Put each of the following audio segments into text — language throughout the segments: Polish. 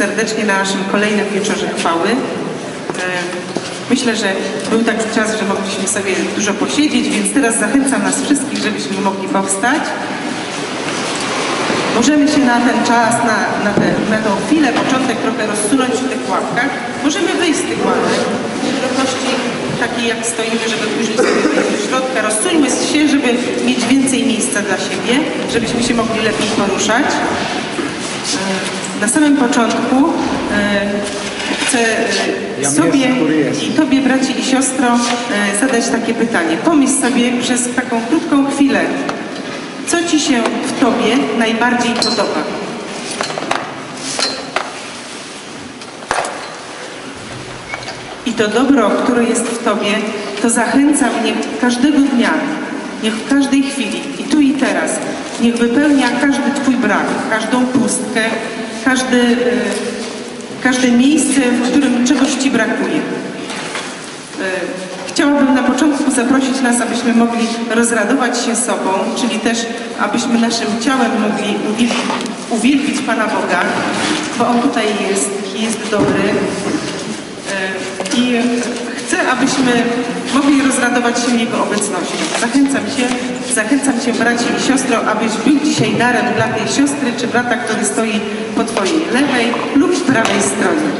serdecznie na naszym kolejnym wieczorze chwały. E, Myślę, że był taki czas, że mogliśmy sobie dużo posiedzieć, więc teraz zachęcam nas wszystkich, żebyśmy mogli powstać. Możemy się na ten czas, na, na, te, na tą chwilę, początek trochę rozsunąć w tych ławkach. Możemy wyjść z tych ławek w szerokości takiej jak stoimy, żeby później sobie wejść do środka. Rozsuńmy się, żeby mieć więcej miejsca dla siebie, żebyśmy się mogli lepiej poruszać. Na samym początku e, chcę e, sobie i Tobie, braci i siostro, e, zadać takie pytanie. Pomyśl sobie przez taką krótką chwilę, co Ci się w Tobie najbardziej podoba? I to dobro, które jest w Tobie, to zachęca mnie każdego dnia, niech w każdej chwili, i tu i teraz, niech wypełnia każdy Twój brak, każdą pustkę, każdy, e, każde miejsce, w którym czegoś Ci brakuje. E, Chciałabym na początku zaprosić nas, abyśmy mogli rozradować się sobą, czyli też abyśmy naszym ciałem mogli uwielbić, uwielbić Pana Boga, bo On tutaj jest jest dobry. E, I chcę, abyśmy mogli rozradować się Jego obecnością. Zachęcam Cię, zachęcam Cię braci i siostro, abyś był dzisiaj darem dla tej siostry czy brata, który stoi po Twojej lewej lub prawej stronie.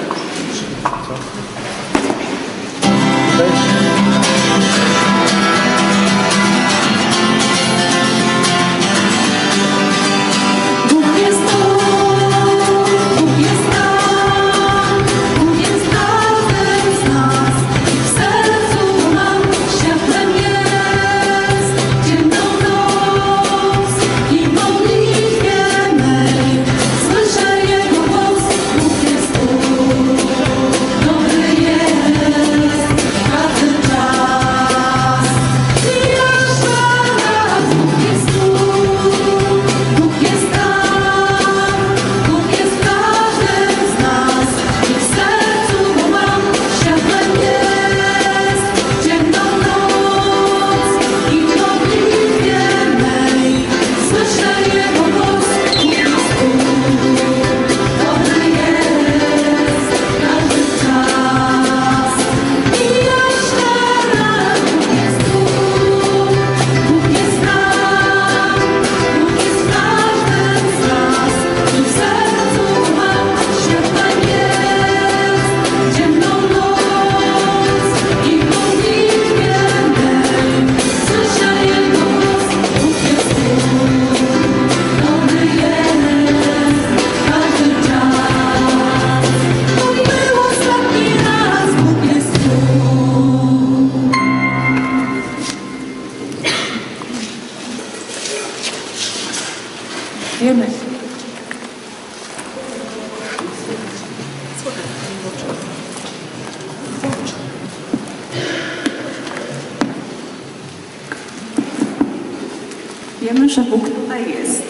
Wiemy, że Bóg tutaj jest.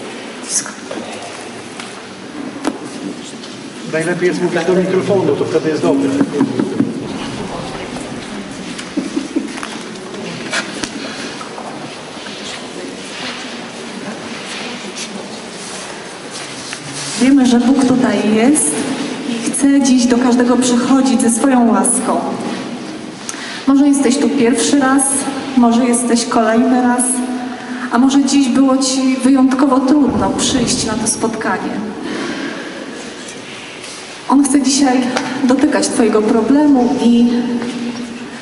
Najlepiej jest mówić do mikrofonu, to wtedy jest dobrze. Wiemy, że Bóg tutaj jest i chce dziś do każdego przychodzić ze swoją łaską. Może jesteś tu pierwszy raz, może jesteś kolejny raz, a może dziś było Ci wyjątkowo trudno przyjść na to spotkanie. On chce dzisiaj dotykać Twojego problemu i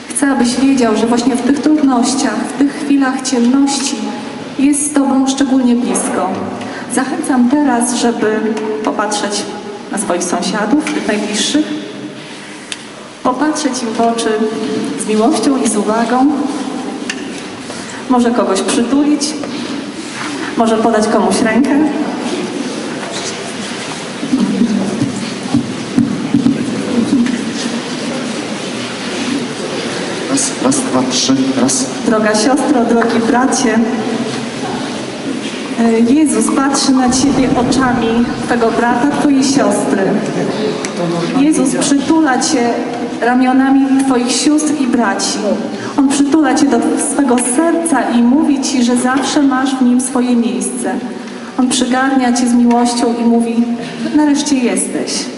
chce, abyś wiedział, że właśnie w tych trudnościach, w tych chwilach ciemności jest z Tobą szczególnie blisko. Zachęcam teraz, żeby popatrzeć na swoich sąsiadów, tych najbliższych, popatrzeć im w oczy z miłością i z uwagą, może kogoś przytulić, może podać komuś rękę. Raz, raz, dwa, trzy, raz. Droga siostro, drogi bracie, e, Jezus patrzy na Ciebie oczami Twego brata, Twojej siostry. Jezus przytula Cię ramionami Twoich sióstr i braci. Przytula Cię do swego serca i mówi Ci, że zawsze masz w Nim swoje miejsce. On przygarnia Cię z miłością i mówi, nareszcie jesteś.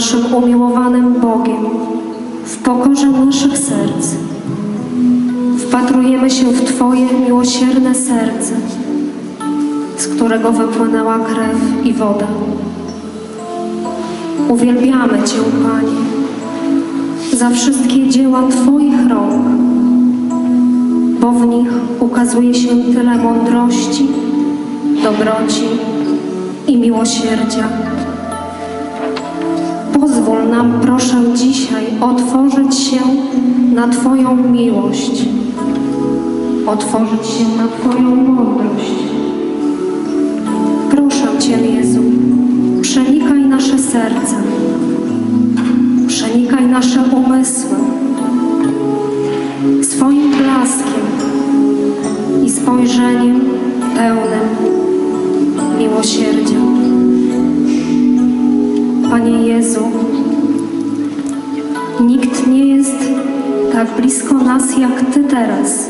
Naszym umiłowanym Bogiem, w pokorze naszych serc. Wpatrujemy się w Twoje miłosierne serce, z którego wypłynęła krew i woda. Uwielbiamy Cię, Panie za wszystkie dzieła Twoich rąk, bo w nich ukazuje się tyle mądrości, dobroci i miłosierdzia. Nam, proszę, dzisiaj otworzyć się na Twoją miłość, otworzyć się na Twoją mądrość. Proszę Cię, Jezu, przenikaj nasze serca przenikaj nasze umysły swoim blaskiem i spojrzeniem pełnym miłosierdzia. Panie Jezu, tak blisko nas jak Ty teraz.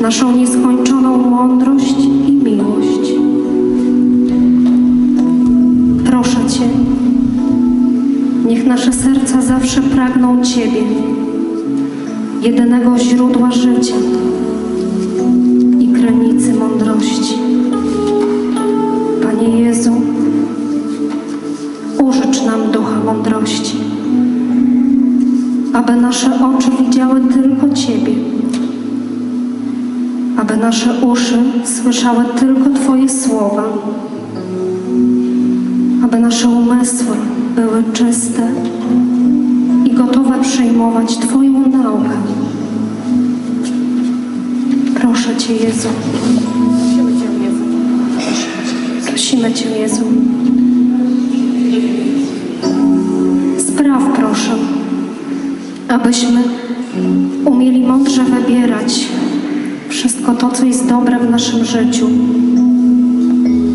naszą nieskończoną mądrość i miłość. Proszę Cię, niech nasze serca zawsze pragną Ciebie, jedynego źródła życia i granicy mądrości. Panie Jezu, użycz nam ducha mądrości, aby nasze oczy widziały tylko Ciebie aby nasze uszy słyszały tylko Twoje słowa, aby nasze umysły były czyste i gotowe przyjmować Twoją naukę. Proszę Cię, Jezu. Prosimy Cię, Jezu. Spraw, proszę, abyśmy umieli mądrze wybierać wszystko to, co jest dobre w naszym życiu.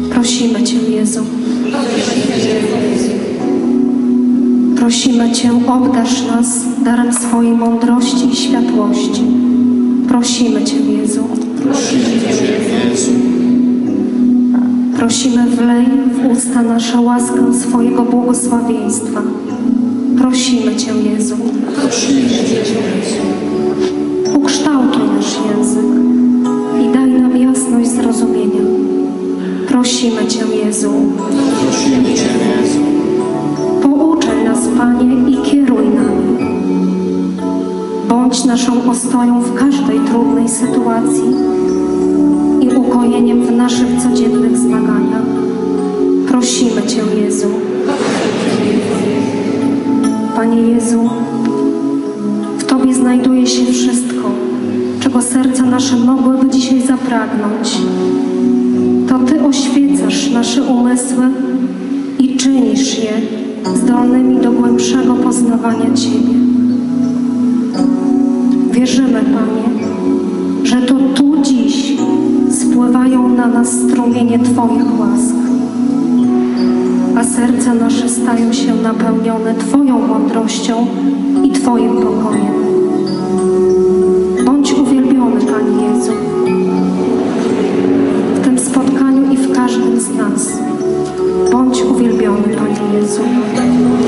Prosimy Cię, Jezu. Prosimy Cię, obdarz nas darem swojej mądrości i światłości. Prosimy Cię, Jezu. Prosimy, wlej w usta nasze łaskę swojego błogosławieństwa. Prosimy Cię, Jezu. Ukształtuj nasz język Prosimy Cię, Jezu. Pouczaj nas, Panie, i kieruj nami. Bądź naszą ostoją w każdej trudnej sytuacji i ukojeniem w naszych codziennych zmaganiach. Prosimy Cię, Jezu. Panie Jezu, w Tobie znajduje się wszystko, czego serca nasze mogłyby dzisiaj zapragnąć. To Ty oświecasz nasze umysły i czynisz je zdolnymi do głębszego poznawania Ciebie. Wierzymy, Panie, że to tu dziś spływają na nas strumienie Twoich łask, a serca nasze stają się napełnione Twoją mądrością i Twoim pokojem. Panie Jezu. Moją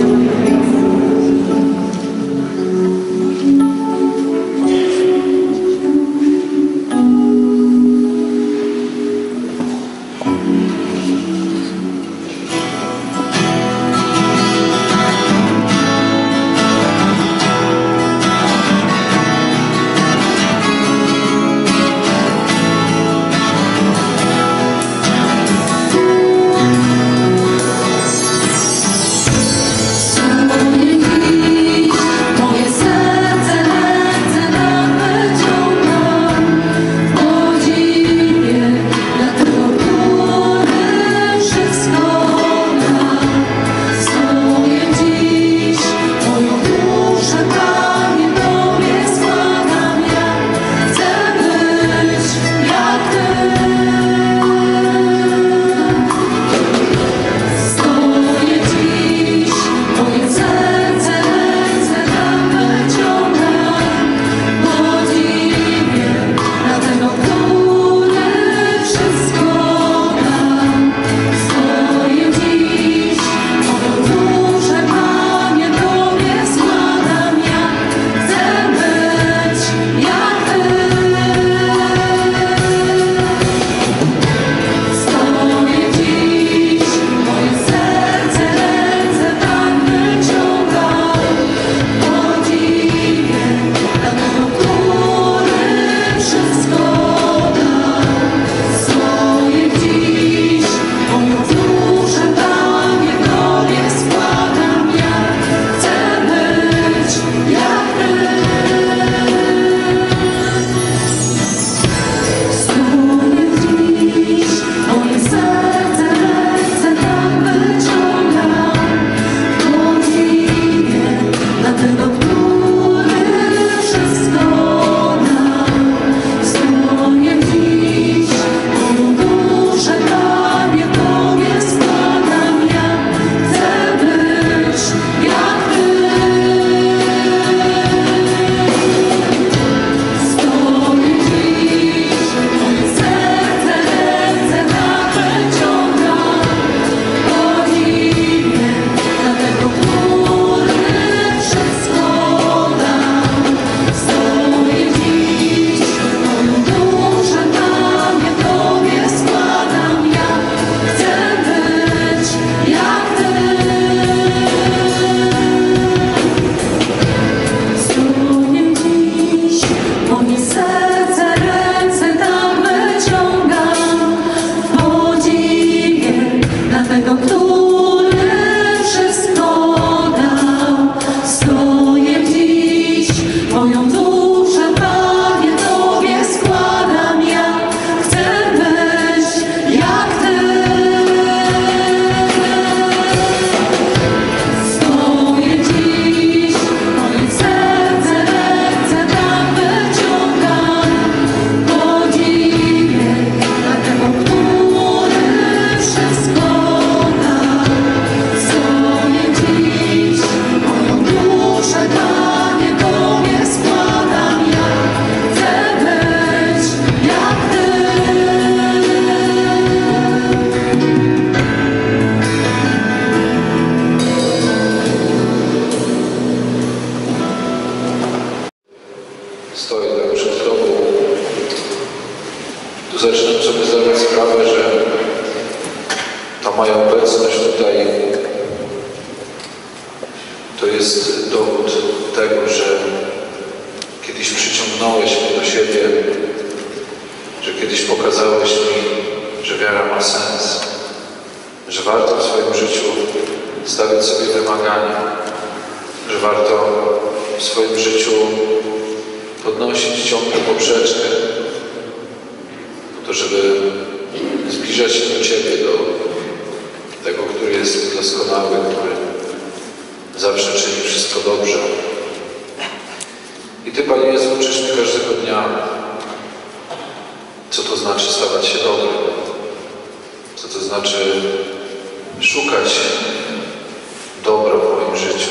życiu stawiać sobie wymagania, że warto w swoim życiu podnosić ciągle poprzeczkę po to, żeby zbliżać się do Ciebie, do tego, który jest doskonały, który zawsze czyni wszystko dobrze. I Ty, Panie Jezu, uczysz mnie każdego dnia, co to znaczy stawać się dobrym, co to znaczy szukać dobra w moim życiu.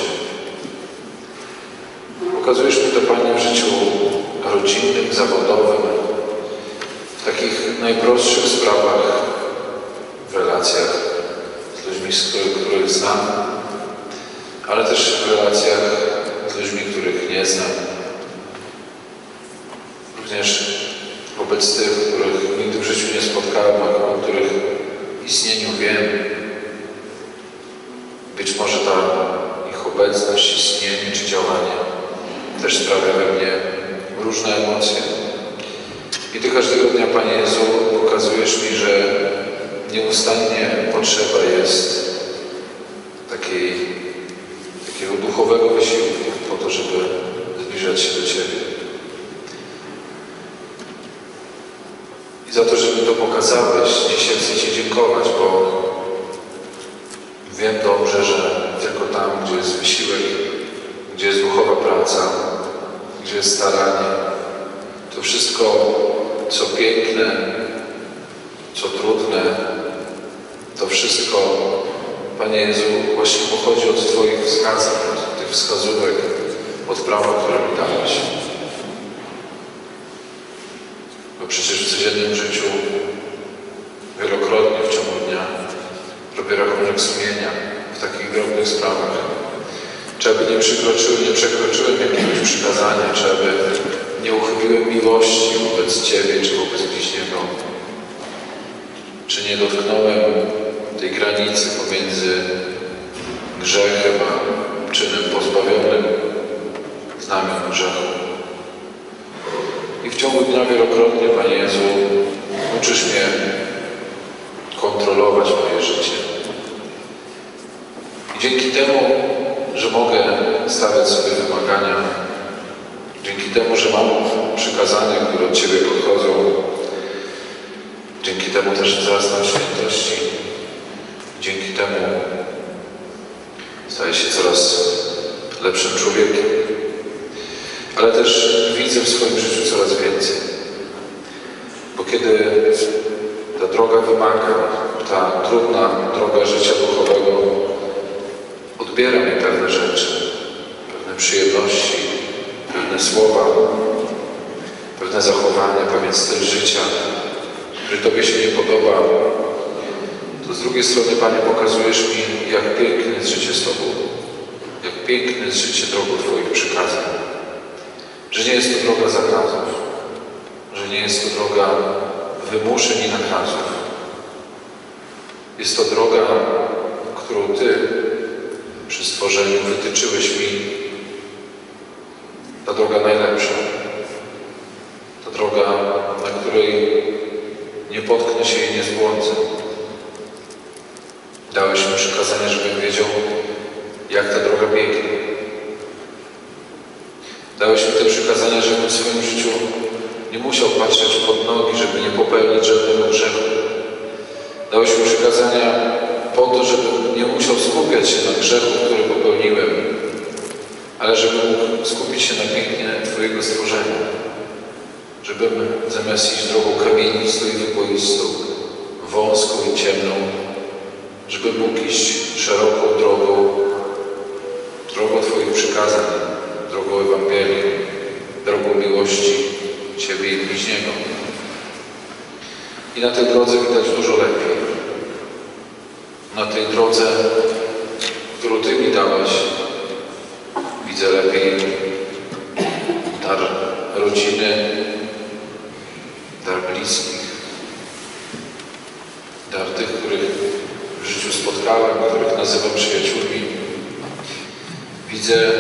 Pokazujesz mi to, Panie, w życiu rodzinnym, zawodowym, w takich najprostszych sprawach, w relacjach z ludźmi, z których, których znam, ale też w relacjach z ludźmi, których nie znam. Również wobec tych, których nigdy w życiu nie spotkałem, a o których istnieniu wiem. Być może ta ich obecność, istnienie czy działanie też sprawia we mnie różne emocje. I Ty każdego dnia, Panie Jezu, pokazujesz mi, że nieustannie potrzeba jest takiej, takiego duchowego wysiłku po to, żeby zbliżać się do Ciebie. I za to, że mi to pokazałeś, dzisiaj chcę Ci dziękować, bo wiem dobrze, że tylko tam, gdzie jest wysiłek, gdzie jest duchowa praca, gdzie jest staranie, to wszystko, co piękne, co trudne, to wszystko, Panie Jezu, właśnie pochodzi od Twoich wskazań, od tych wskazówek, od prawa, które mi dałeś. Bo przecież w codziennym życiu wielokrotnie w ciągu dnia robię rachunek sumienia w takich drobnych sprawach. Czy aby nie przekroczyłem, nie przekroczyłem jakiegoś przykazania, czy aby nie uchybiłem miłości wobec Ciebie, czy wobec bliźniego. Czy nie dotknąłem tej granicy pomiędzy grzechem a czynem pozbawionym znamion grzechu. I w ciągu dnia wielokrotnie, Panie Jezu, uczysz mnie kontrolować moje życie. I dzięki temu, że mogę stawiać sobie wymagania, dzięki temu, że mam przykazania, które od Ciebie podchodzą, dzięki temu też wzrastam świętości, dzięki temu staję się coraz lepszym człowiekiem, ale też widzę w swoim życiu coraz więcej. Bo kiedy ta droga wymaga, ta trudna droga życia duchowego. Odbiera mi pewne rzeczy, pewne przyjemności, pewne słowa, pewne zachowania, pewien styl życia, który Tobie się nie podoba, to z drugiej strony, Panie, pokazujesz mi, jak piękne jest życie z Tobą, jak piękne jest życie drogą Twoich przykazań, że nie jest to droga zakazów, że nie jest to droga wymuszeń i nakazów. Jest to droga, którą Ty przy stworzeniu wytyczyłeś mi. Ta droga najlepsza. Ta droga, na której nie potknę się i nie zbłądzę. Dałeś mi przykazanie, żebym wiedział, jak ta droga biegnie. Dałeś mi te przykazania, żebym w swoim życiu nie musiał patrzeć pod nogi, żeby nie popełnić żadnego grzechu. Dałeś mi przykazania po to, żebym nie musiał skupiać się na grzechu, który popełniłem, ale żebym mógł skupić się na pięknie Twojego stworzenia. Żebym zamiast iść drogą kamienistą i wyboistą, wąską i ciemną, żebym mógł iść szeroką drogą, drogą Twoich przykazań, drogą Ewangelii, drogą miłości Ciebie i bliźniego. I na tej drodze widać dużo lepiej. Na tej drodze, którą Ty mi dałeś, widzę lepiej dar rodziny, dar bliskich, dar tych, których w życiu spotkałem, których nazywam przyjaciółmi. Widzę,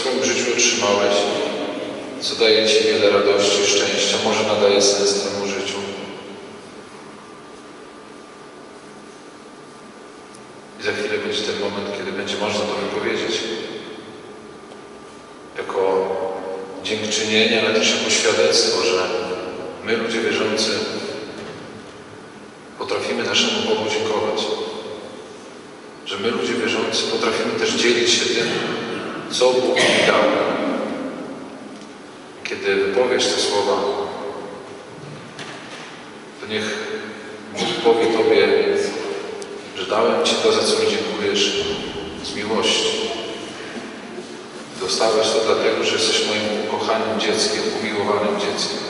swoim życiu otrzymałeś? Co daje Ci wiele radości, szczęścia, może nadaje sens Twemu życiu? I za chwilę będzie ten moment, kiedy będzie można to wypowiedzieć. Jako dziękczynienie, ale też jako świadectwo, że my, ludzie wierzący, potrafimy naszemu Bogu dziękować. Że my, ludzie wierzący, potrafimy też dzielić się tym, co Bóg mi dał. Kiedy wypowiesz te słowa, to niech Bóg powie Tobie, że dałem Ci to, za co mi dziękujesz, z miłości. Dostałeś to dlatego, że jesteś moim ukochanym dzieckiem, umiłowanym dzieckiem.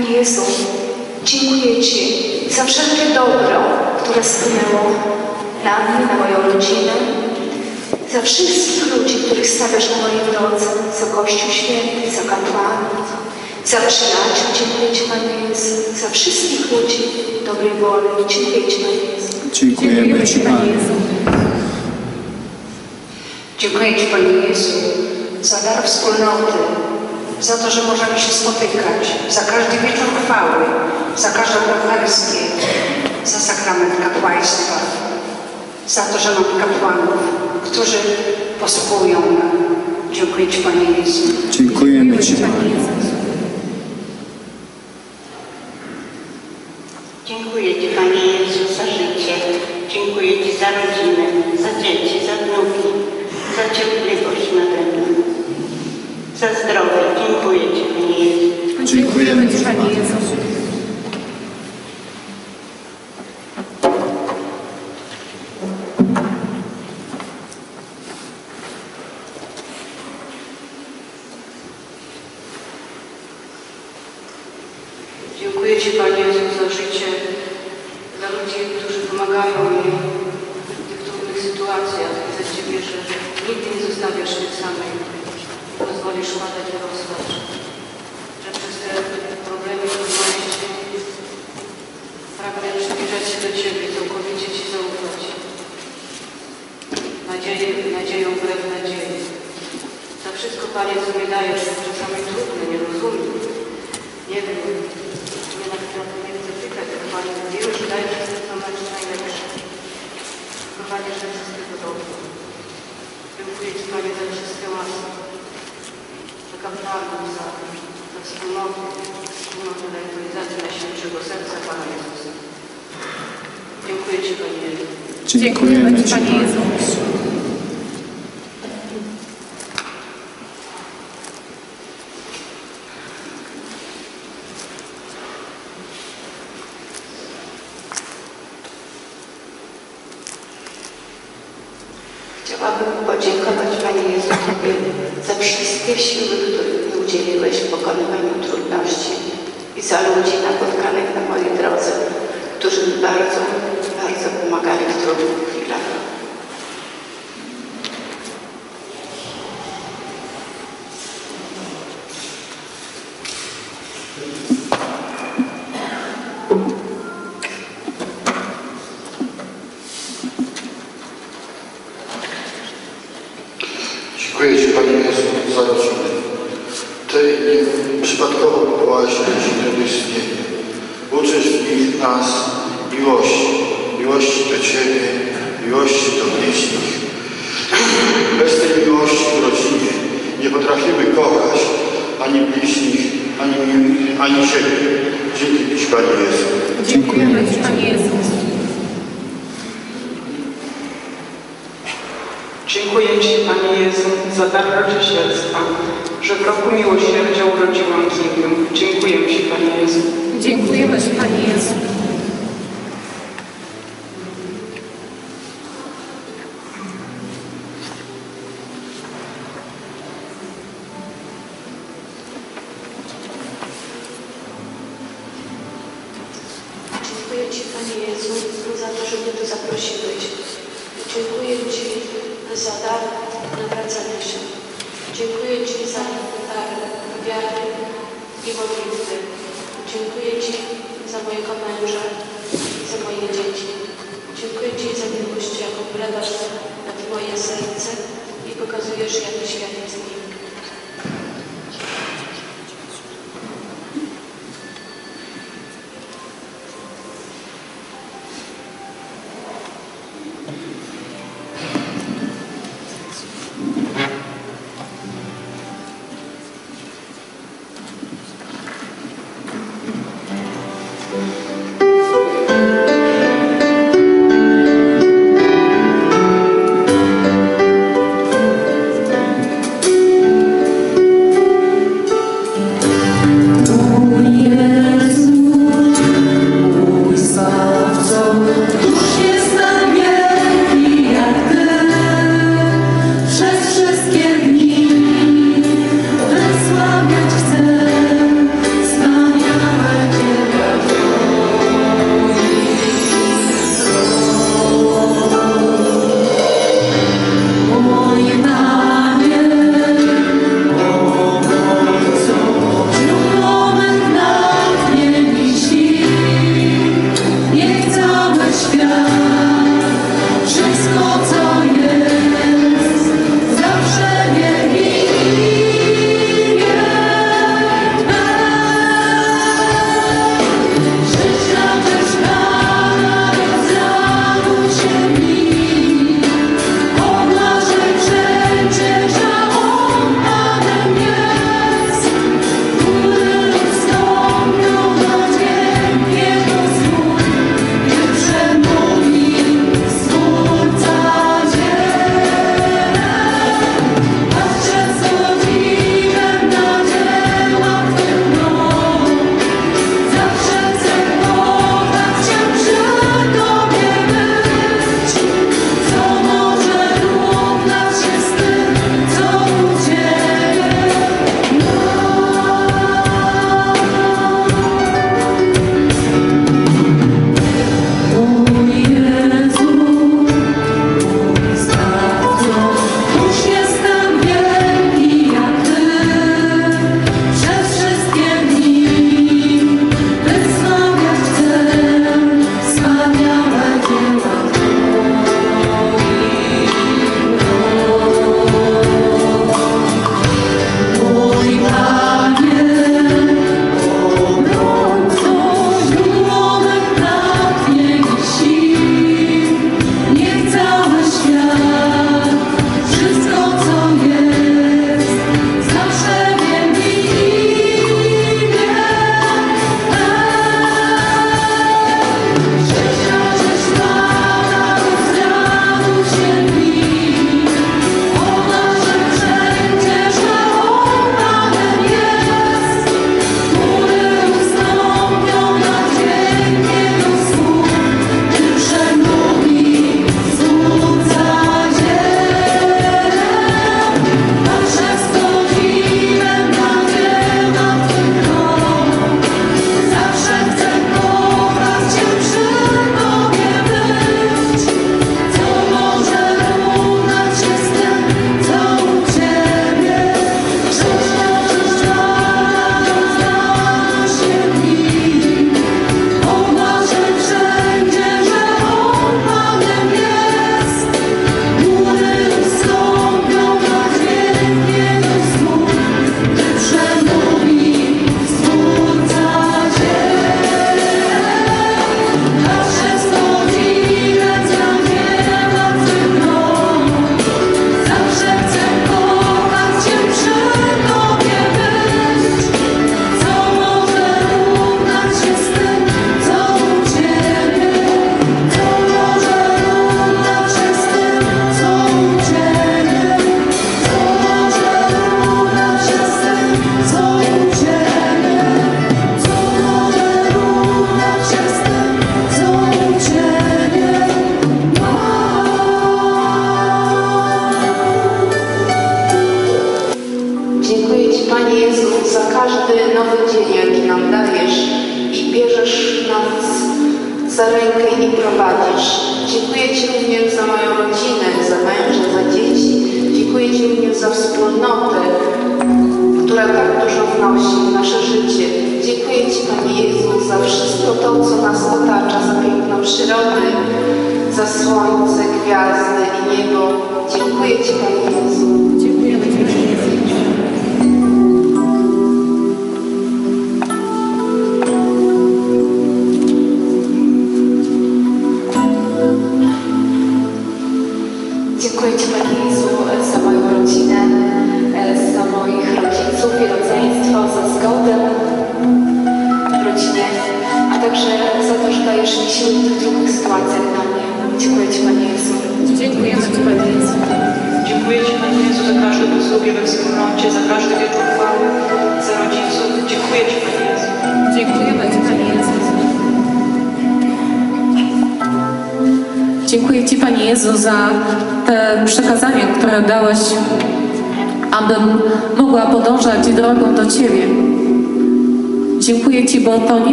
Panie Jezu, dziękuję Ci za wszelkie dobro, które spłynęło na mnie, na moją rodzinę, za wszystkich ludzi, których stawiasz na mojej drodze, za Kościół Święty, za kapłanów, za przyjaciół, dziękuję Ci Panie Jezu, za wszystkich ludzi dobrej woli, dziękuję Ci Panie Jezu. Dziękujemy Ci Panie Jezu. Dziękuję Ci Panie Jezu za dar wspólnoty, za to, że możemy się spotykać, za każdy wieczór chwały, za każdą Eucharystię, za sakrament kapłaństwa, za to, że mamy kapłanów, którzy posługują nam. Dziękuję Ci, Panie Jezu. Dziękujemy Ci, Panie читание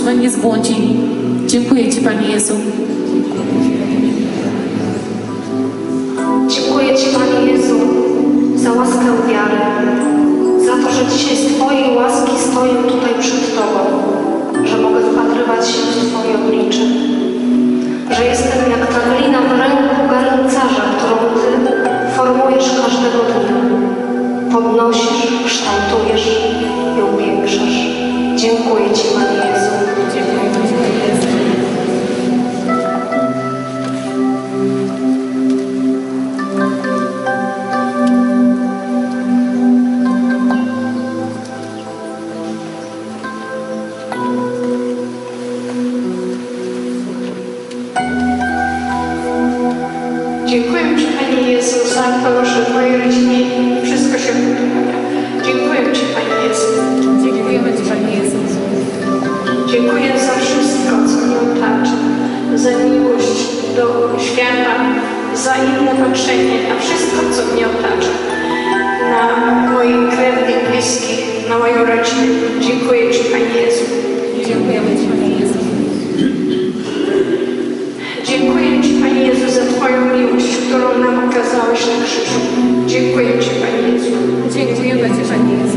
Господь, вы не сгоньте fałszu, mojej rodzinie wszystko się buduje. Dziękuję Ci, Panie Jezu. Dziękujemy Ci, Panie Jezu. Dziękuję za wszystko, co mnie otacza, za miłość do świata, za inne patrzenie, na wszystko, co mnie otacza, na mojej krewnych, bliskich, na moją rodzinę. Dziękuję Ci, Panie Jezu. Dziękujemy Ci, Panie Jezu. Dziękuję Ci, Panie Jezu, za Twoją miłość, którą nam okazałeś na krzyżu. Dziękuję Ci, Panie Jezu. Dziękujemy Ci, Panie Jezu.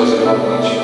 Mogę się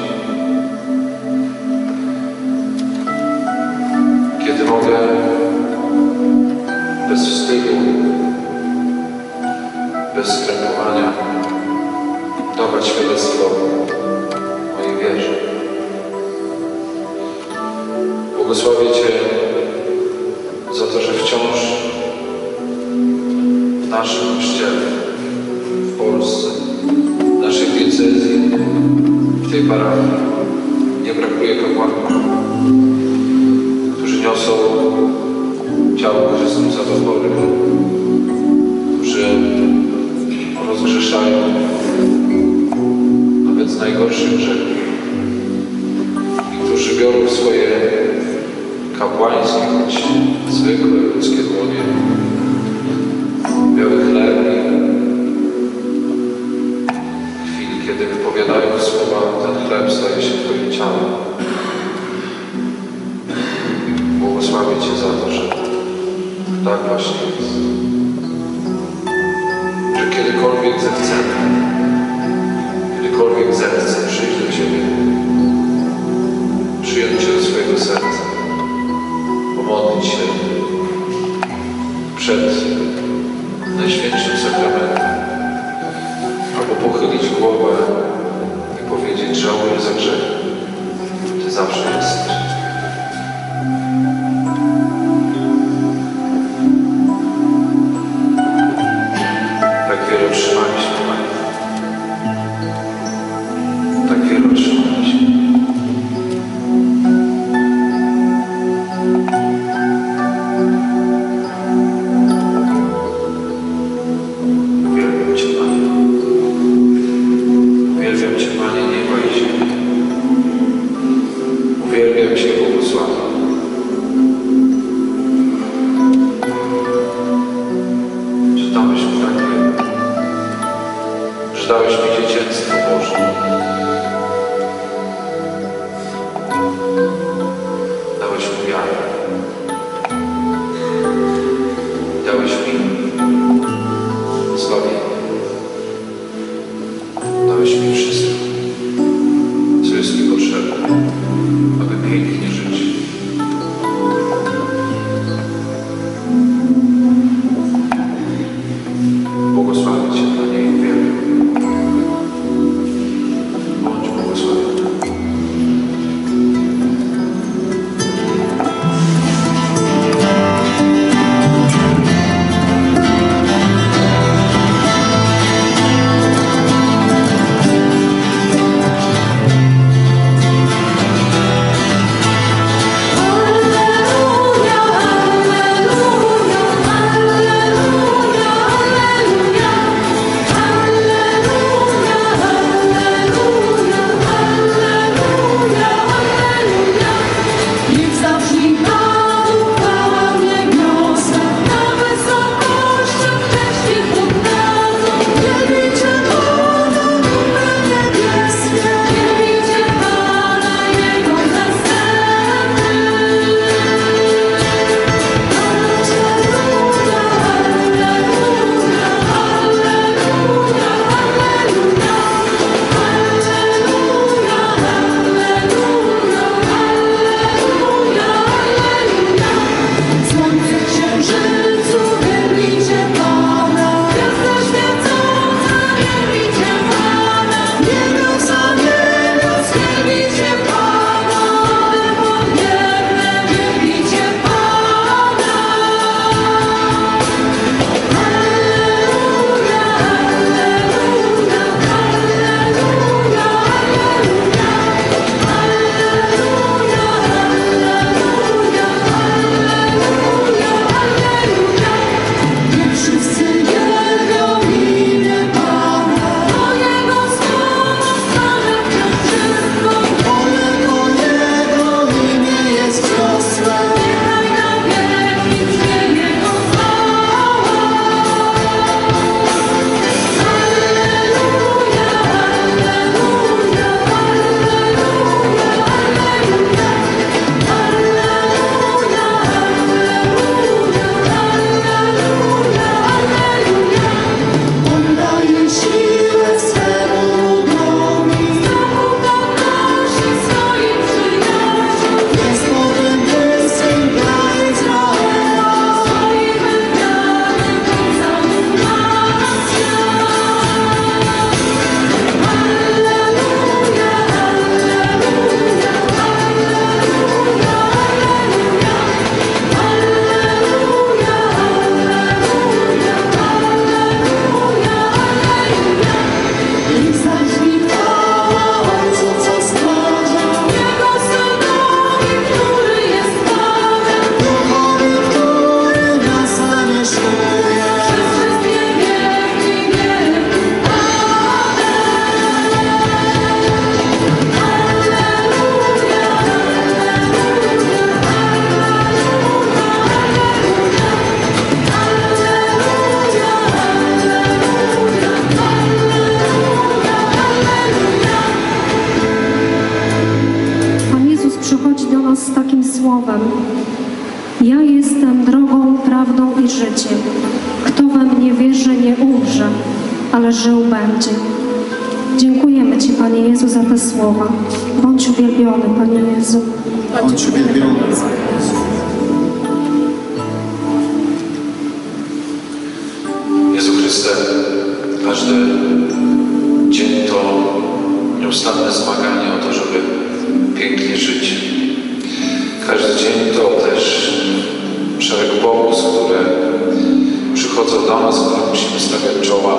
przychodzą do nas, które musimy stawiać czoła.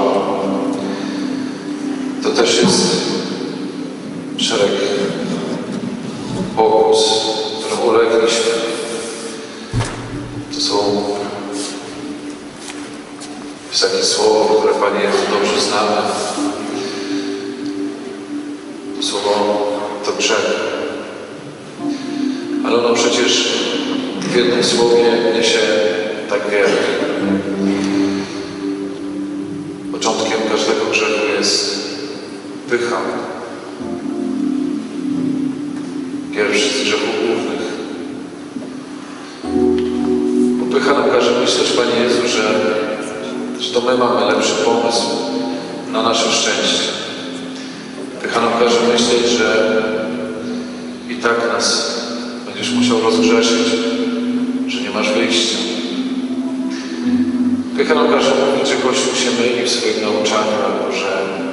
To też jest szereg pokus, którym ulegliśmy. To są takie słowo, które Panie dobrze znamy. To słowo to grzech. Ale ono przecież w jednym słowie niesie tak wiele. Pycha. Pierwszy z grzechów głównych. Bo pycha nam każe myśleć, Panie Jezu, że, że to my mamy lepszy pomysł na nasze szczęście. Pycha nam każe myśleć, że i tak nas będziesz musiał rozgrzeszyć, że nie masz wyjścia. Pycha nam każe mówić, że Kościół się myli w swoim nauczaniu, albo że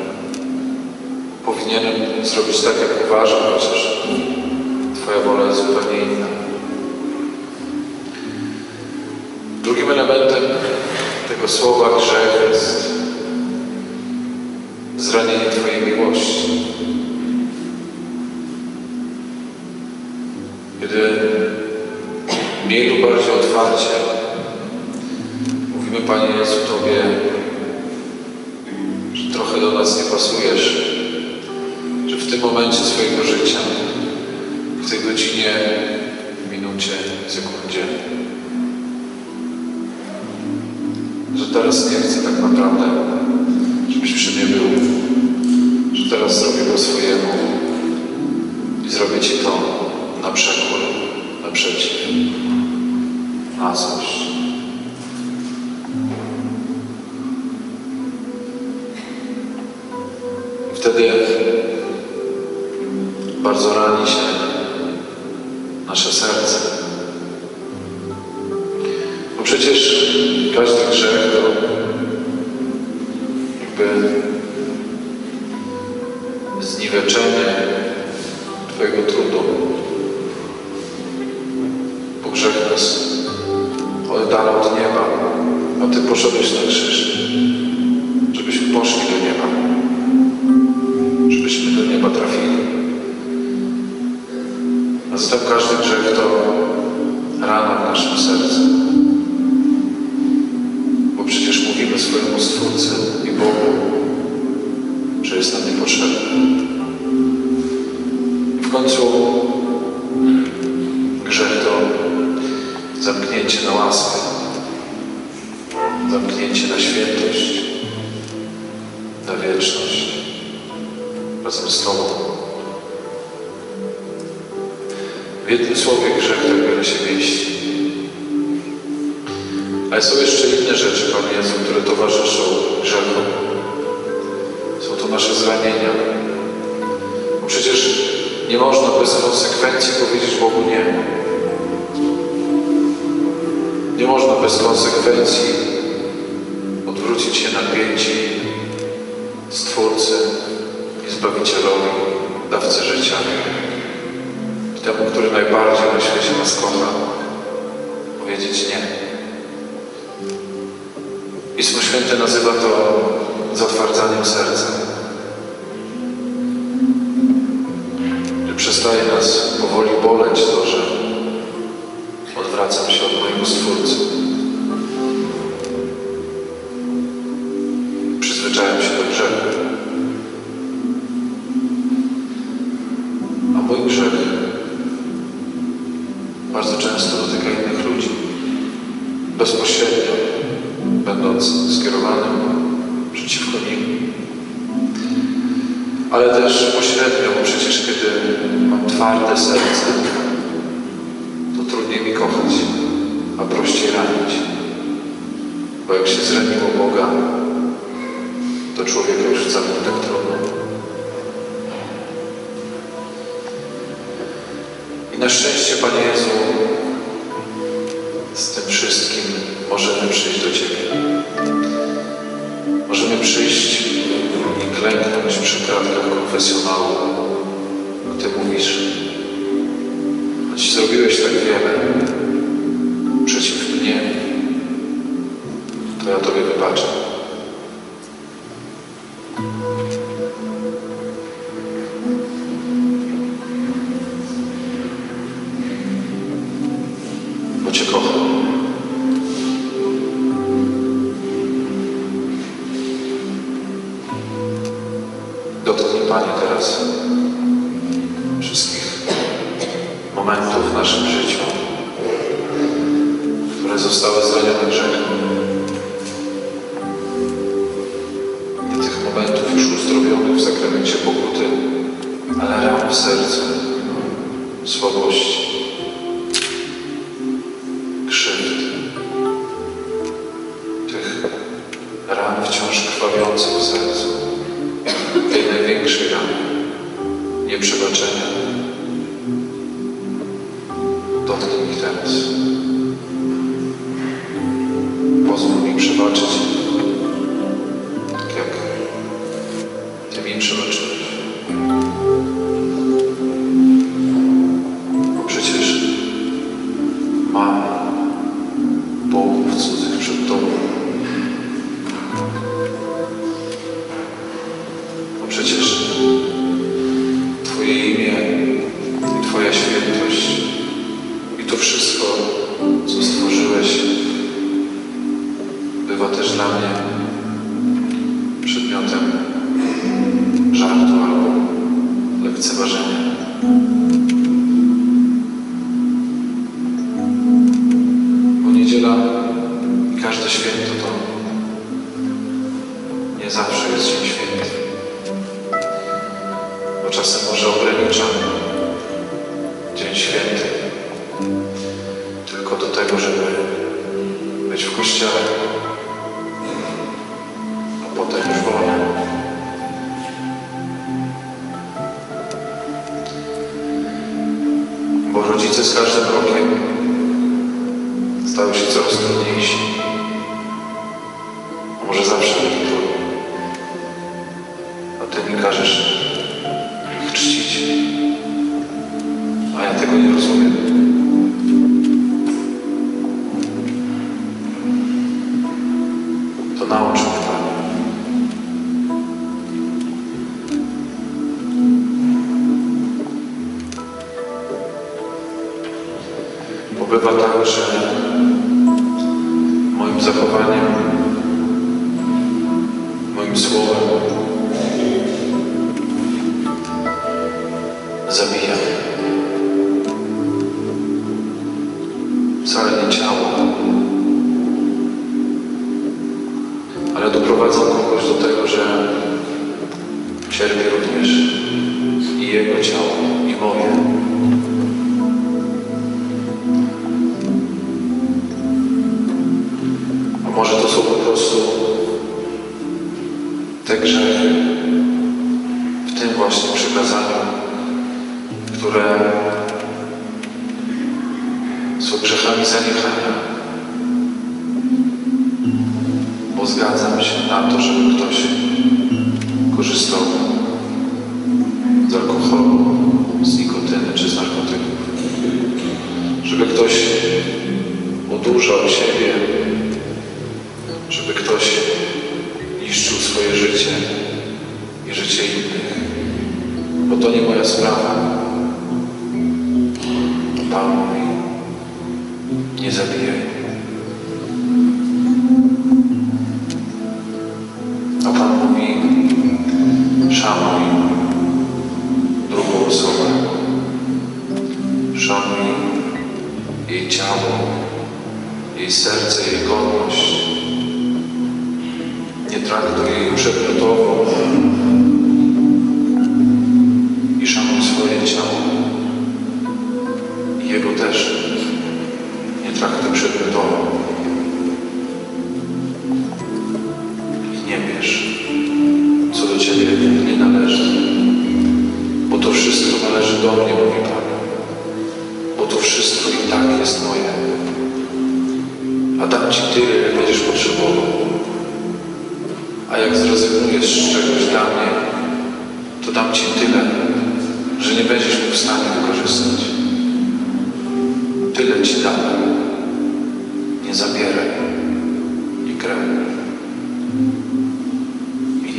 powinienem zrobić tak, jak uważam, chociaż Twoja wola jest zupełnie inna. Drugim elementem tego słowa grzech jest zranienie Twojej miłości. Kiedy mniej lub bardziej otwarcie mówimy Panie Jezu Tobie, że trochę do nas nie pasujesz, tym momencie swojego życia, w tej godzinie, minucie, sekundzie, że teraz nie chcę tak naprawdę, żebyś przy mnie był, że teraz zrobię po swojemu i zrobię Ci to na przekór, naprzeciw, na. I Wtedy Zranienia. Bo przecież nie można bez konsekwencji powiedzieć Bogu nie. Nie można bez konsekwencji odwrócić się napięci Stwórcy i Zbawicielowi, dawcy życia. Temu, który najbardziej na świecie nas kocha, powiedzieć nie. Pismo Święte nazywa to zatwardzaniem serca. Przestaje nas powoli boleć to, że odwracam się od mojego Stwórcy.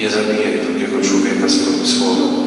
Nie zabijaj drugiego człowieka swoim słowem.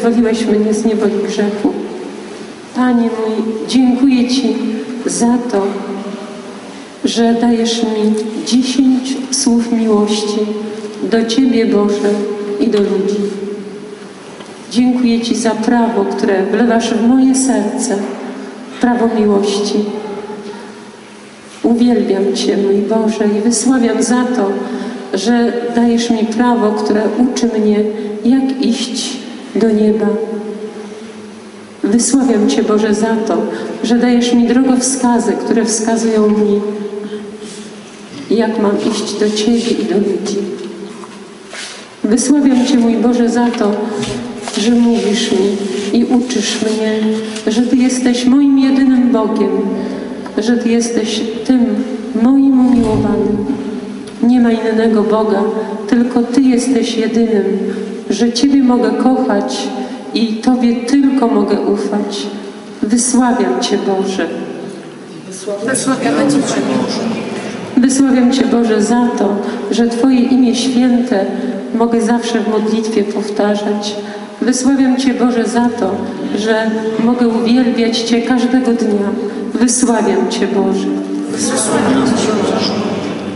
Wyzwoliłeś mnie z niewoli grzechu. Panie mój, dziękuję Ci za to, że dajesz mi dziesięć słów miłości do Ciebie, Boże, i do ludzi. Dziękuję Ci za prawo, które wlewasz w moje serce, prawo miłości. Uwielbiam Cię, mój Boże, i wysławiam za to, że dajesz mi prawo, które uczy mnie, jak iść do nieba. Wysławiam Cię, Boże, za to, że dajesz mi drogowskazy, które wskazują mi, jak mam iść do Ciebie i do ludzi. Wysławiam Cię, mój Boże, za to, że mówisz mi i uczysz mnie, że Ty jesteś moim jedynym Bogiem, że Ty jesteś tym moim umiłowanym. Nie ma innego Boga, tylko Ty jesteś jedynym, że Ciebie mogę kochać i Tobie tylko mogę ufać. Wysławiam Cię, Boże. Wysławiamy Cię, Boże. Wysławiam Cię, Boże, za to, że Twoje imię święte mogę zawsze w modlitwie powtarzać. Wysławiam Cię, Boże, za to, że mogę uwielbiać Cię każdego dnia. Wysławiam Cię, Boże.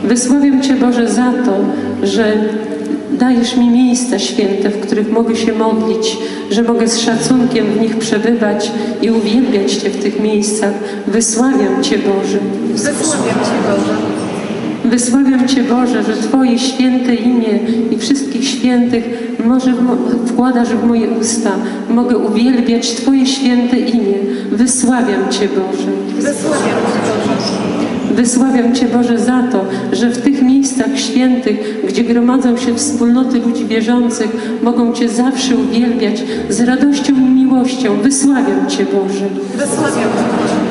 Wysławiam Cię, Boże, za to, że dajesz mi miejsca święte, w których mogę się modlić, że mogę z szacunkiem w nich przebywać i uwielbiać Cię w tych miejscach. Wysławiam Cię, Boże. Wysławiam Cię, Boże. Wysławiam Cię Boże, że Twoje święte imię i wszystkich świętych może wkładasz w moje usta. Mogę uwielbiać Twoje święte imię. Wysławiam Cię Boże. Wysławiam Cię, Boże. Wysławiam Cię Boże za to, że w tych miejscach świętych, gdzie gromadzą się wspólnoty ludzi wierzących, mogą Cię zawsze uwielbiać z radością i miłością. Wysławiam Cię Boże. Wysławiam Cię, Boże.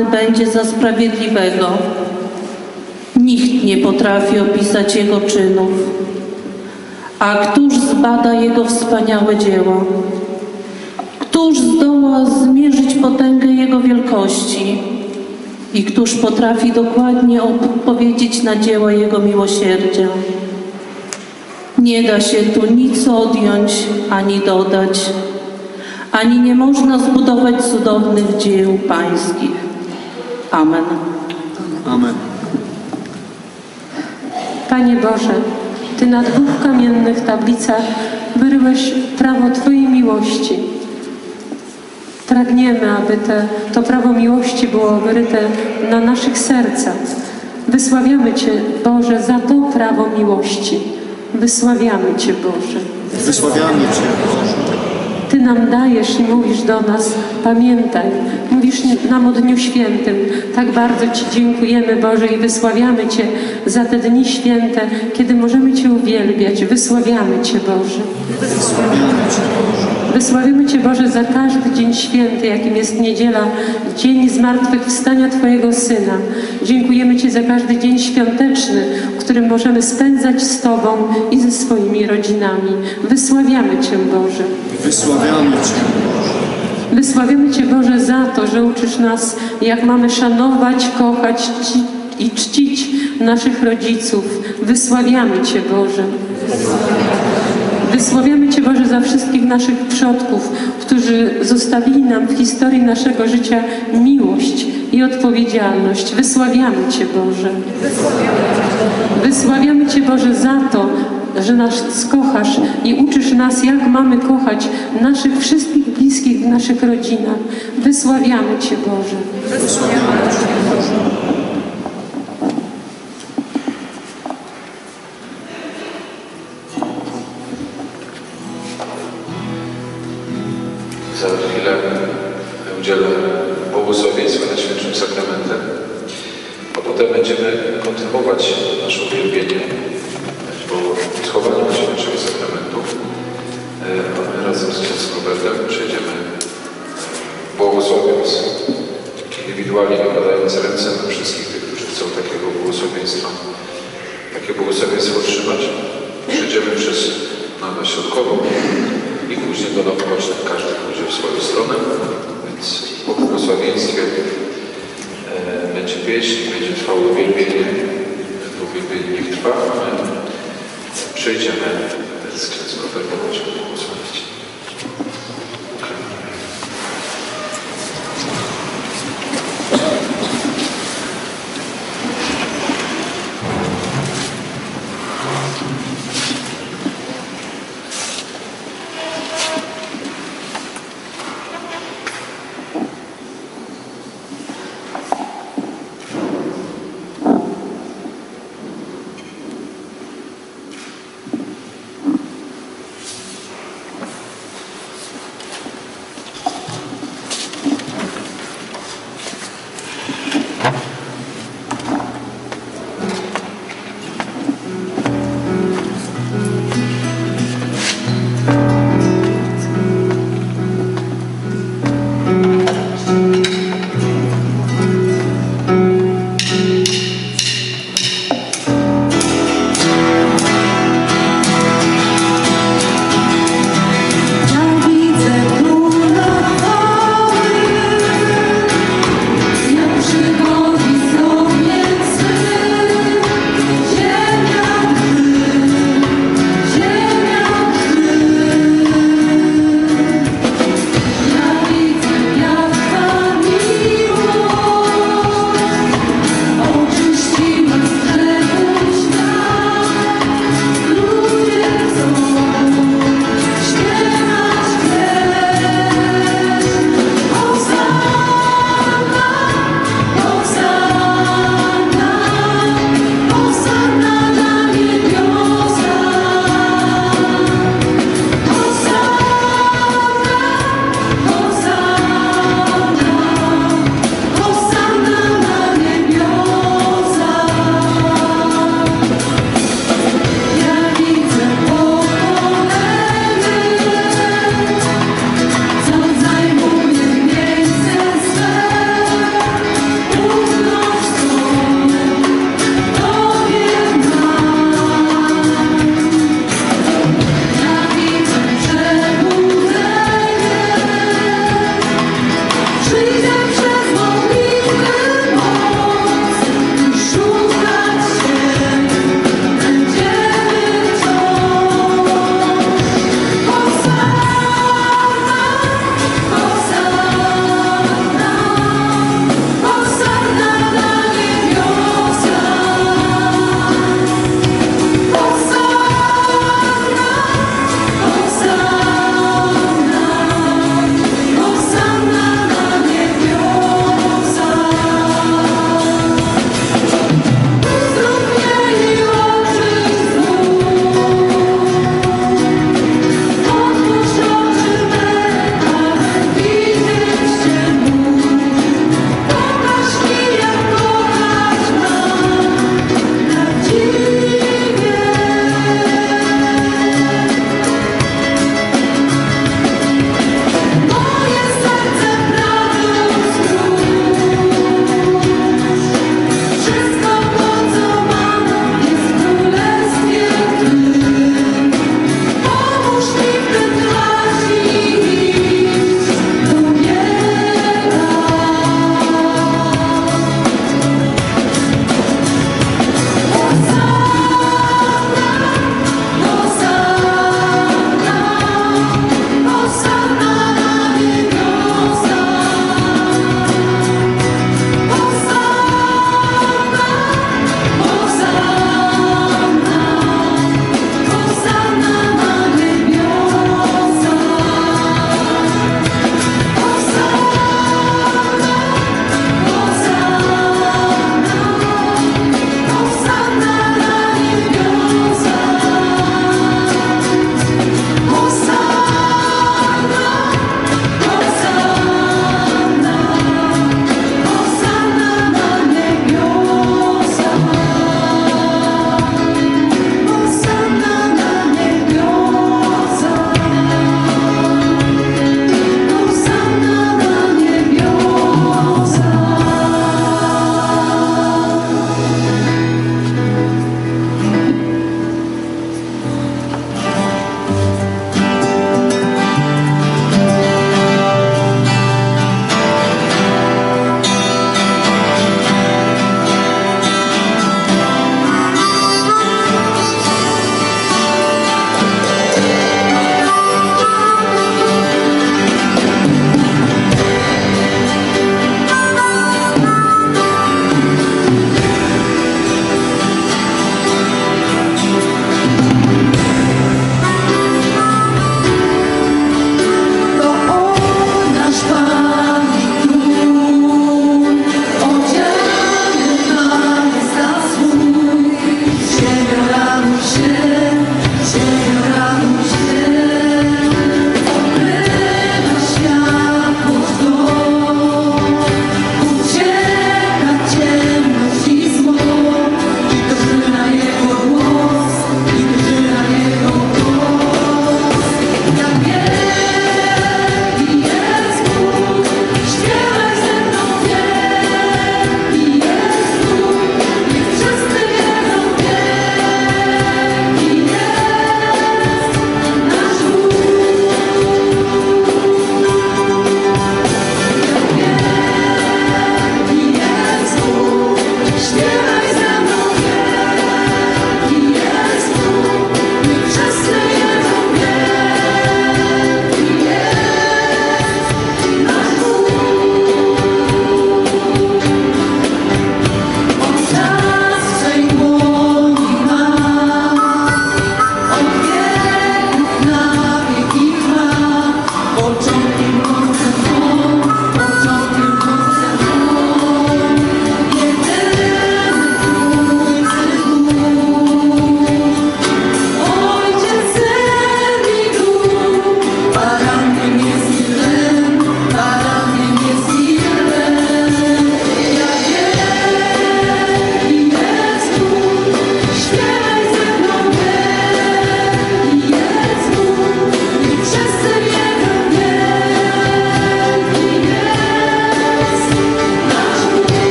Uznany będzie za sprawiedliwego. Nikt nie potrafi opisać Jego czynów. A któż zbada Jego wspaniałe dzieła? Któż zdoła zmierzyć potęgę Jego wielkości? I któż potrafi dokładnie odpowiedzieć na dzieła Jego miłosierdzia? Nie da się tu nic odjąć ani dodać, ani nie można zbudować cudownych dzieł pańskich. Amen. Amen. Panie Boże, Ty na dwóch kamiennych tablicach wyryłeś prawo Twojej miłości. Pragniemy, aby te, to prawo miłości było wyryte na naszych sercach. Wysławiamy Cię, Boże, za to prawo miłości. Wysławiamy Cię, Boże. Wysławiamy Cię, Boże. Ty nam dajesz i mówisz do nas, pamiętaj, mówisz nam o Dniu Świętym. Tak bardzo Ci dziękujemy, Boże, i wysławiamy Cię za te dni święte, kiedy możemy Cię uwielbiać. Wysławiamy Cię, Boże. Wysławiamy Cię, Boże. Wysławimy Cię, Boże, za każdy dzień święty, jakim jest niedziela, dzień zmartwychwstania Twojego Syna. Dziękujemy Ci za każdy dzień świąteczny, w którym możemy spędzać z Tobą i ze swoimi rodzinami. Wysławiamy Cię, Boże. Wysławiamy Cię. Wysławiamy Cię, Boże, za to, że uczysz nas, jak mamy szanować, kochać i czcić naszych rodziców. Wysławiamy Cię, Boże. Wysławiamy Cię, Boże, za wszystkich naszych przodków, którzy zostawili nam w historii naszego życia miłość i odpowiedzialność. Wysławiamy Cię, Boże. Wysławiamy Cię, Boże, za to, że nas kochasz i uczysz nas, jak mamy kochać naszych wszystkich bliskich w naszych rodzinach. Wysławiamy Cię, Boże. Wysławiamy Cię, Boże. Indywidualnie wykładając ręce na wszystkich tych, którzy chcą takiego błogosławieństwa, takie błogosławieństwo otrzymać. Przejdziemy przez nogę środkową i później do bocznym każdy pójdzie w swoją stronę, więc po błogosławieństwie e, będzie pieśń, będzie trwało uwielbienie, uwielbienie niech trwa, my przejdziemy z księdzem Robertem,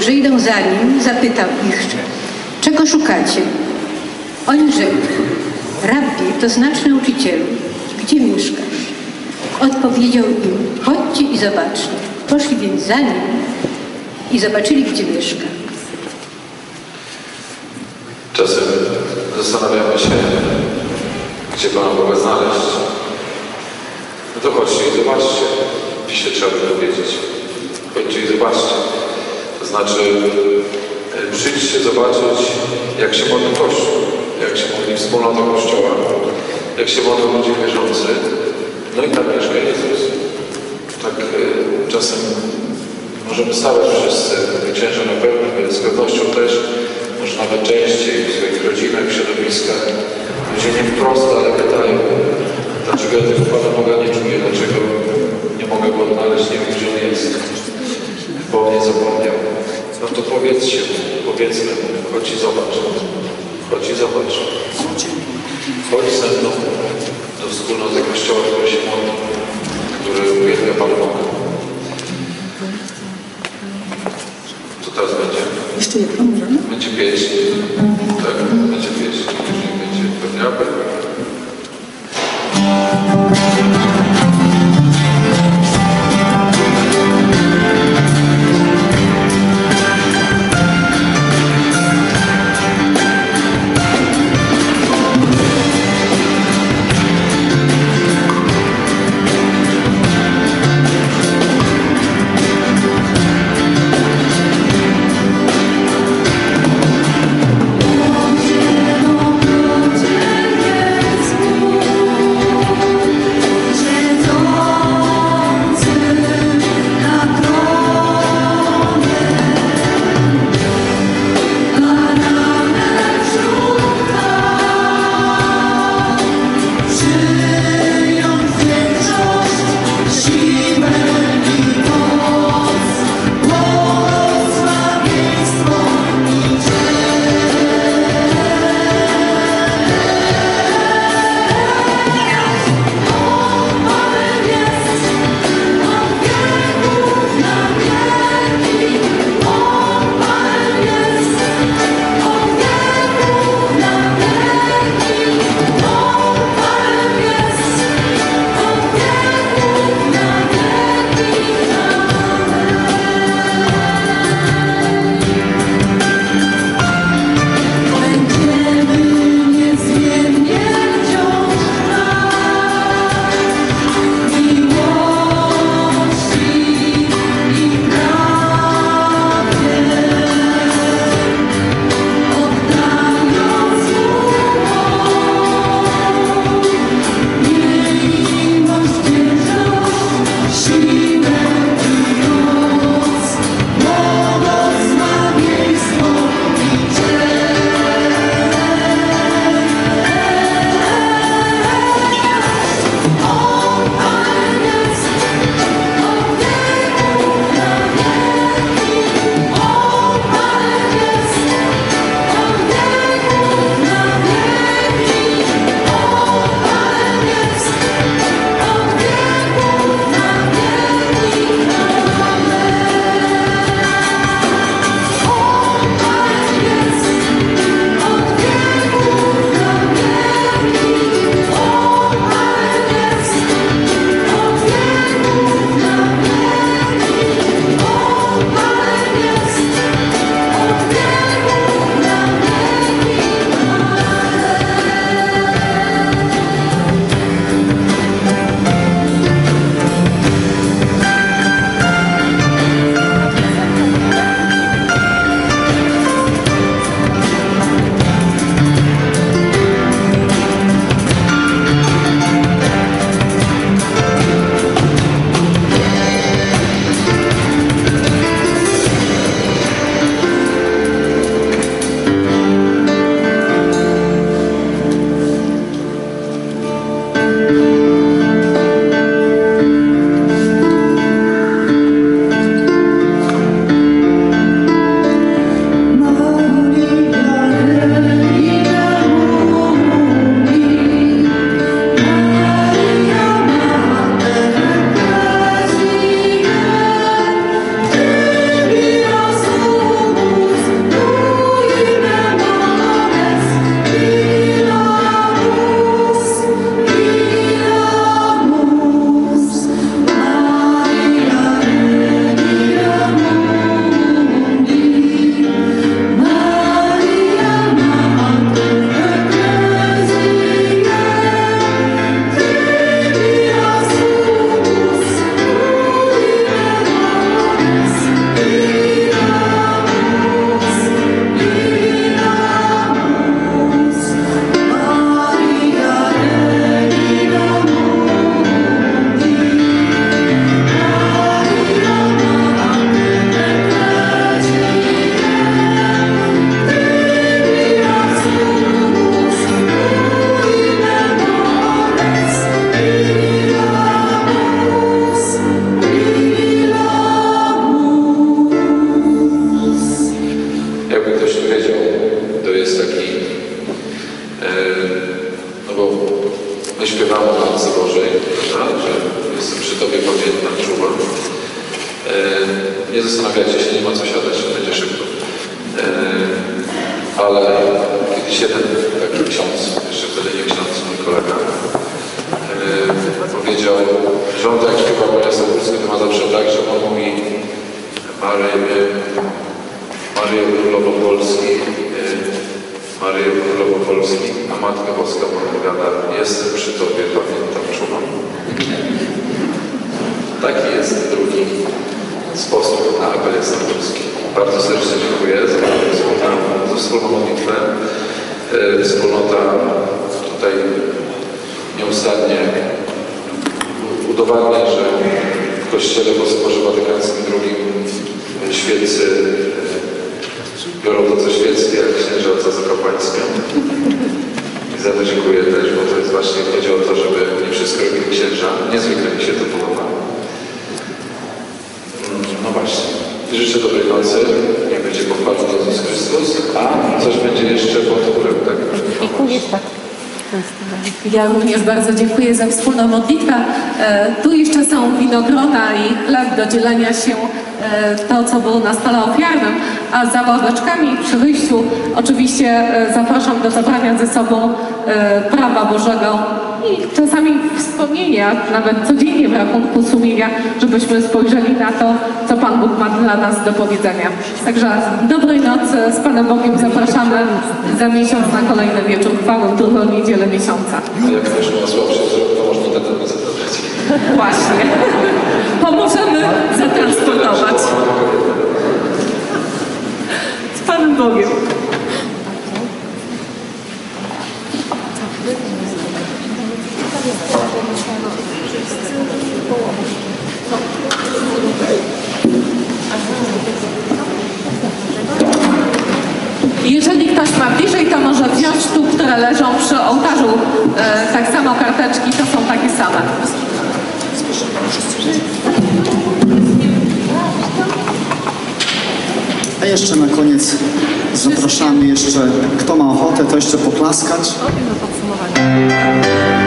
że idą za nim, zapytał ich, czego szukacie? Oni rzekli, rabbi, to znaczy nauczycielu, gdzie mieszkasz? Odpowiedział im, chodźcie i zobaczcie. Poszli więc za nim i zobaczyli, gdzie mieszka. Czasem zastanawiamy się, gdzie Pana Boga znaleźć. No to chodźcie i zobaczcie. Dzisiaj trzeba by dowiedzieć. Chodźcie i zobaczcie. To znaczy, e, przyjdźcie zobaczyć, jak się modli Kościół, jak się modli wspólnota Kościoła, jak się modlą ludzie wierzący. No i tam mieszka Jezus. Tak e, czasem możemy stawać wszyscy, księża na pewno, z pewnością też, może nawet częściej w swoich rodzinach, w środowiskach. Ludzie nie wprost, ale pytają, dlaczego ja tego Pana Boga nie czuję, dlaczego nie mogę go odnaleźć, nie wiem, gdzie On jest, bo mnie zapomniał. No to powiedzcie mu, powiedzmy mu, chodź i zobacz, chodź i zobacz. Chodź ze mną do wspólnoty Kościoła, który się modli, który uwielbia Pana Boga. Co teraz będzie? Jeszcze jedno możemy? Będzie pieśń. Tak, będzie pieśń. Będzie pewnie apel. Jest drugi sposób na apel Stambulski. Bardzo serdecznie dziękuję za wspólną, za wspólną modlitwę. E, Wspólnota tutaj nieustannie udowadnia, że w Kościele po Soborze Watykańskim II świeccy e, biorą to co świeckie, jak księża co zakapłańskie. I za to dziękuję też, bo to jest właśnie, chodzi o to, żeby nie wszystko robili księża. Niezwykle mi się to podoba. Mm, No właśnie. Życzę dobrej nocy. Niech będzie pochwalony Jezus Chrystus. A coś będzie jeszcze pod górę, tak? Ja również bardzo dziękuję za wspólną modlitwę. E, Tu jeszcze są winogrona i chleb do dzielenia się e, to, co było na stole ofiarnym, a za ławeczkami przy wyjściu oczywiście e, zapraszam do zabrania ze sobą prawa Bożego i czasami wspomnienia, nawet codziennie w rachunku sumienia, żebyśmy spojrzeli na to, co Pan Bóg ma dla nas do powiedzenia. Także dobrej nocy, z Panem Bogiem zapraszamy za miesiąc na kolejny wieczór chwały drugą niedzielę miesiąca. A jak też ma słabszy wzrok, to można ten zabrać. Właśnie. Pomożemy zatransportować. Z Panem Bogiem. Jeżeli ktoś ma bliżej, to może wziąć tu, które leżą przy ołtarzu. E, tak samo karteczki to są takie same. A jeszcze na koniec zapraszamy jeszcze, kto ma ochotę, to jeszcze poklaskać. Wszyscy